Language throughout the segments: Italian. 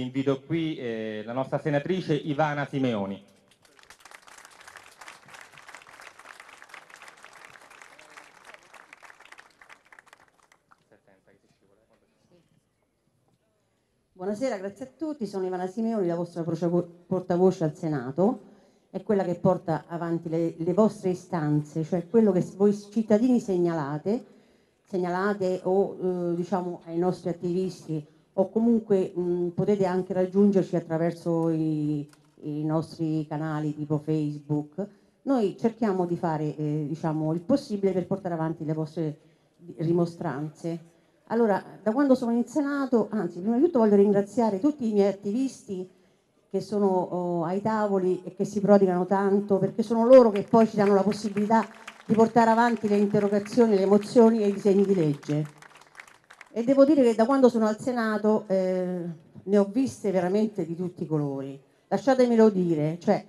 Invito qui eh, la nostra senatrice Ivana Simeoni. Buonasera, grazie a tutti. Sono Ivana Simeoni, la vostra portavoce al Senato. È quella che porta avanti le, le vostre istanze, cioè quello che voi cittadini segnalate, segnalate o eh, diciamo ai nostri attivisti o comunque mh, potete anche raggiungerci attraverso i, i, nostri canali tipo Facebook. Noi cerchiamo di fare eh, diciamo, il possibile per portare avanti le vostre rimostranze. Allora, da quando sono in Senato, anzi, prima di tutto voglio ringraziare tutti i miei attivisti che sono oh, ai tavoli e che si prodigano tanto, perché sono loro che poi ci danno la possibilità di portare avanti le interrogazioni, le mozioni e i disegni di legge. E devo dire che da quando sono al Senato eh, ne ho viste veramente di tutti i colori. Lasciatemelo dire, cioè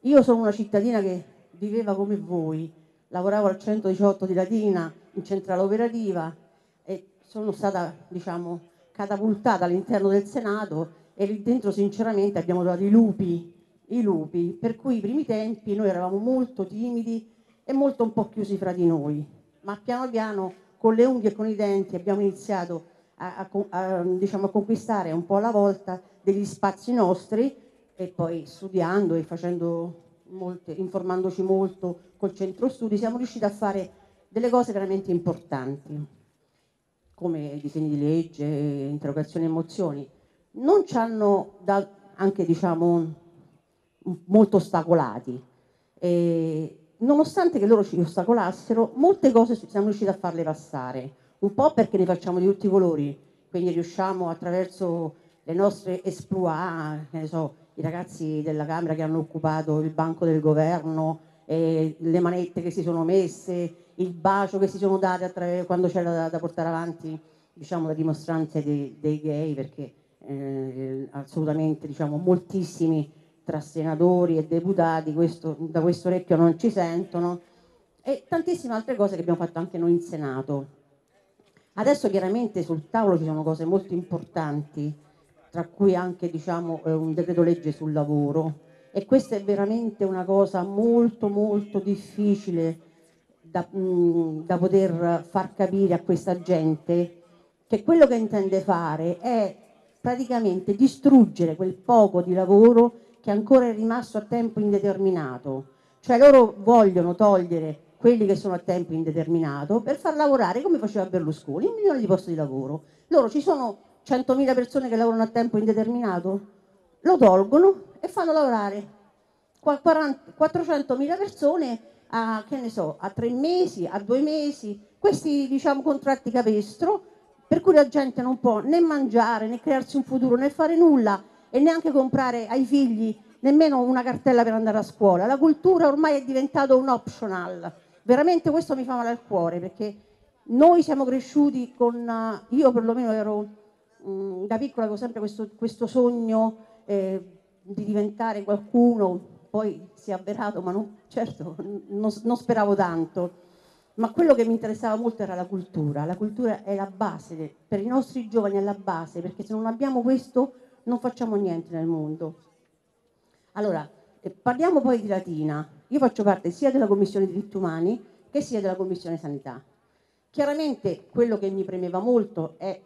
io sono una cittadina che viveva come voi, lavoravo al 118 di Latina, in centrale operativa e sono stata, diciamo, catapultata all'interno del Senato e lì dentro sinceramente abbiamo trovato i lupi, i lupi, per cui i primi tempi noi eravamo molto timidi e molto un po' chiusi fra di noi, ma piano piano con le unghie e con i denti abbiamo iniziato a, a, a, diciamo, a conquistare un po' alla volta degli spazi nostri e poi studiando e facendo molte, informandoci molto col centro studi siamo riusciti a fare delle cose veramente importanti come disegni di legge, interrogazioni e mozioni. Non ci hanno dato anche diciamo molto ostacolati. E nonostante che loro ci ostacolassero, molte cose siamo riusciti a farle passare, un po' perché ne facciamo di tutti i colori, quindi riusciamo attraverso le nostre esploit, che ne so, i ragazzi della Camera che hanno occupato il banco del governo, le manette che si sono messe, il bacio che si sono date quando c'era da, da, portare avanti diciamo, la dimostranza dei, dei gay, perché eh, assolutamente diciamo, moltissimi tra senatori e deputati, questo, da questo orecchio non ci sentono, e tantissime altre cose che abbiamo fatto anche noi in Senato. Adesso chiaramente sul tavolo ci sono cose molto importanti, tra cui anche diciamo, eh, un decreto legge sul lavoro e questa è veramente una cosa molto molto difficile da, mh, da poter far capire a questa gente che quello che intende fare è praticamente distruggere quel poco di lavoro che ancora è rimasto a tempo indeterminato. Cioè loro vogliono togliere quelli che sono a tempo indeterminato per far lavorare come faceva Berlusconi, un milione di posti di lavoro. Loro ci sono 100.000 persone che lavorano a tempo indeterminato, lo tolgono e fanno lavorare 400.000 persone a, che ne so, a tre mesi, a due mesi, questi diciamo contratti capestro per cui la gente non può né mangiare né crearsi un futuro né fare nulla e neanche comprare ai figli nemmeno una cartella per andare a scuola. La cultura ormai è diventato un optional. Veramente questo mi fa male al cuore perché noi siamo cresciuti con, uh, io perlomeno ero um, da piccola avevo sempre questo, questo sogno eh, di diventare qualcuno, poi si è avverato, ma non, certo non, non speravo tanto. Ma quello che mi interessava molto era la cultura. La cultura è la base, per i nostri giovani è la base, perché se non abbiamo questo non facciamo niente nel mondo. Allora, eh, parliamo poi di Latina. Io faccio parte sia della Commissione diritti umani che sia della Commissione sanità. Chiaramente quello che mi premeva molto è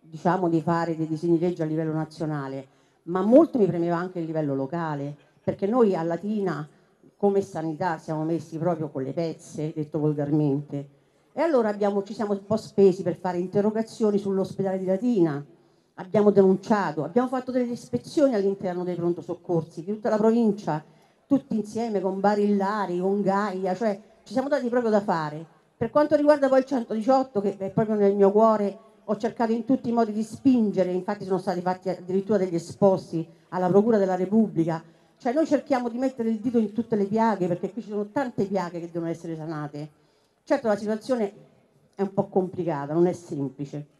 diciamo, di fare dei disegni di legge a livello nazionale, ma molto mi premeva anche a livello locale, perché noi a Latina come sanità siamo messi proprio con le pezze, detto volgarmente. E allora abbiamo, ci siamo un po' spesi per fare interrogazioni sull'ospedale di Latina, abbiamo denunciato, abbiamo fatto delle ispezioni all'interno dei pronto soccorsi di tutta la provincia, tutti insieme con Barillari, con Gaia, cioè ci siamo dati proprio da fare. Per quanto riguarda poi il 118, che è proprio nel mio cuore, ho cercato in tutti i modi di spingere, infatti sono stati fatti addirittura degli esposti alla Procura della Repubblica, cioè noi cerchiamo di mettere il dito in tutte le piaghe perché qui ci sono tante piaghe che devono essere sanate. Certo la situazione è un po' complicata, non è semplice.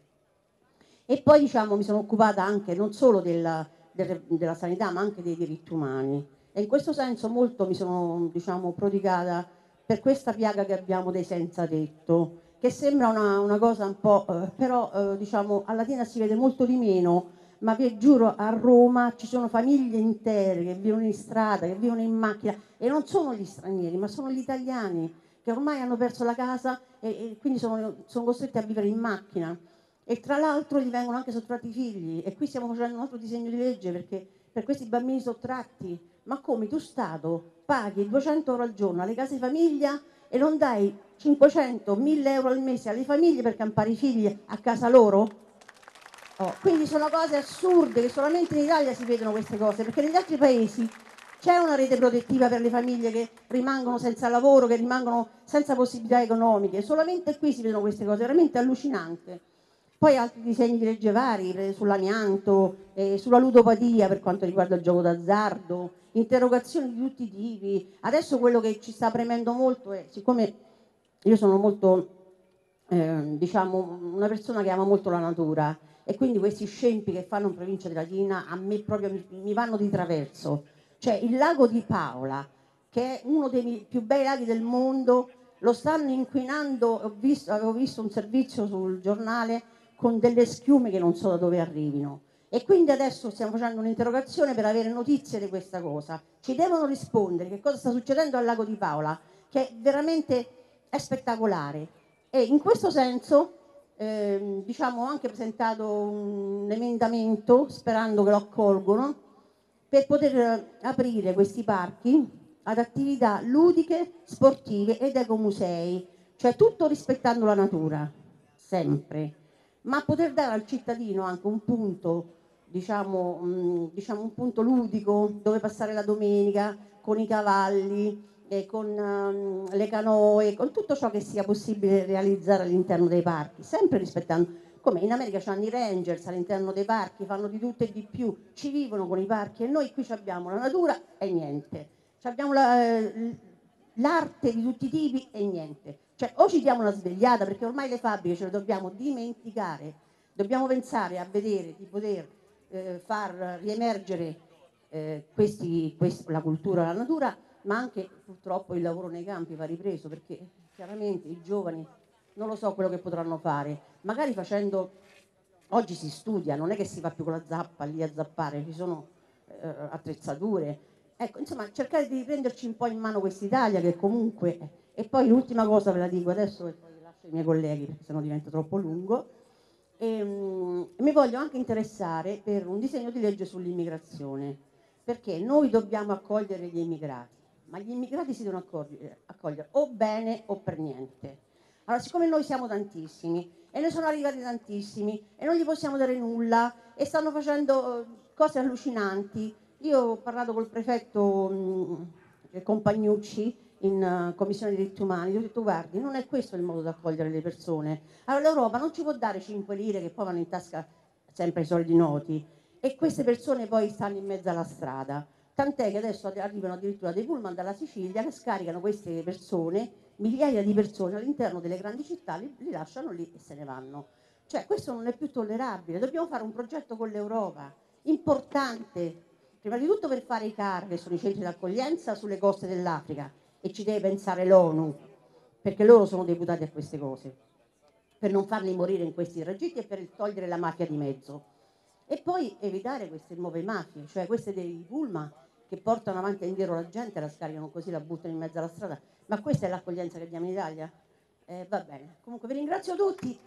E poi diciamo, mi sono occupata anche non solo della, della sanità ma anche dei diritti umani. E in questo senso molto mi sono diciamo, prodigata per questa piaga che abbiamo dei senza tetto che sembra una, una cosa un po' eh, però eh, diciamo a Latina si vede molto di meno. Ma vi giuro a Roma ci sono famiglie intere che vivono in strada, che vivono in macchina e non sono gli stranieri, ma sono gli italiani che ormai hanno perso la casa e, e quindi sono, sono costretti a vivere in macchina e tra l'altro gli vengono anche sottratti i figli e qui stiamo facendo un altro disegno di legge perché per questi bambini sottratti, ma come tu Stato paghi 200 euro al giorno alle case famiglia e non dai 500, 1000 euro al mese alle famiglie per campare i figli a casa loro? Oh, quindi sono cose assurde che solamente in Italia si vedono queste cose, perché negli altri paesi c'è una rete protettiva per le famiglie che rimangono senza lavoro, che rimangono senza possibilità economiche, solamente qui si vedono queste cose, veramente allucinante. Poi altri disegni di legge vari sull'amianto, eh, sulla ludopatia per quanto riguarda il gioco d'azzardo, interrogazioni di tutti i tipi. Adesso quello che ci sta premendo molto è, siccome io sono molto, eh, diciamo, una persona che ama molto la natura e quindi questi scempi che fanno in provincia di Latina a me proprio mi, mi vanno di traverso. Cioè il lago di Paola, che è uno dei più bei laghi del mondo, lo stanno inquinando, ho visto, avevo visto un servizio sul giornale con delle schiume che non so da dove arrivino. E quindi adesso stiamo facendo un'interrogazione per avere notizie di questa cosa. Ci devono rispondere che cosa sta succedendo al lago di Paola, che veramente è spettacolare. E in questo senso eh, diciamo, ho anche presentato un emendamento, sperando che lo accolgono, per poter aprire questi parchi ad attività ludiche, sportive ed ecomusei, cioè tutto rispettando la natura, sempre ma poter dare al cittadino anche un punto, diciamo, mh, diciamo un punto ludico dove passare la domenica con i cavalli, eh, con um, le canoe, con tutto ciò che sia possibile realizzare all'interno dei parchi, sempre rispettando come in America c'hanno i rangers all'interno dei parchi, fanno di tutto e di più, ci vivono con i parchi e noi qui abbiamo la natura e niente, abbiamo la, eh, l'arte di tutti i tipi e niente. Cioè, o ci diamo una svegliata, perché ormai le fabbriche ce le dobbiamo dimenticare, dobbiamo pensare a vedere di poter eh, far riemergere eh, questi, questi, la cultura, la natura, ma anche purtroppo il lavoro nei campi va ripreso, perché chiaramente i giovani non lo so quello che potranno fare, magari facendo, oggi si studia, non è che si va più con la zappa lì a zappare, ci sono eh, attrezzature, ecco, insomma, cercare di prenderci un po' in mano quest'Italia che comunque e poi l'ultima cosa ve la dico adesso e poi lascio i miei colleghi perché sennò diventa troppo lungo. E, um, mi voglio anche interessare per un disegno di legge sull'immigrazione, perché noi dobbiamo accogliere gli immigrati, ma gli immigrati si devono accogliere, accogliere o bene o per niente. Allora, siccome noi siamo tantissimi e ne sono arrivati tantissimi e non gli possiamo dare nulla e stanno facendo eh, cose allucinanti, io ho parlato col prefetto mh, Compagnucci in uh, Commissione dei diritti umani, gli ho detto guardi, non è questo il modo di accogliere le persone. Allora l'Europa non ci può dare 5 lire che poi vanno in tasca sempre i soldi noti e queste persone poi stanno in mezzo alla strada. Tant'è che adesso arrivano addirittura dei pullman dalla Sicilia che scaricano queste persone, migliaia di persone all'interno delle grandi città, li, li lasciano lì e se ne vanno. Cioè questo non è più tollerabile, dobbiamo fare un progetto con l'Europa, importante, prima di tutto per fare i CAR, che sono i centri d'accoglienza sulle coste dell'Africa, e ci deve pensare l'ONU, perché loro sono deputati a queste cose, per non farli morire in questi tragitti e per togliere la mafia di mezzo. E poi evitare queste nuove mafie, cioè queste dei pullman che portano avanti e indietro la gente, la scaricano così, la buttano in mezzo alla strada. Ma questa è l'accoglienza che diamo in Italia? Eh, va bene. Comunque vi ringrazio tutti.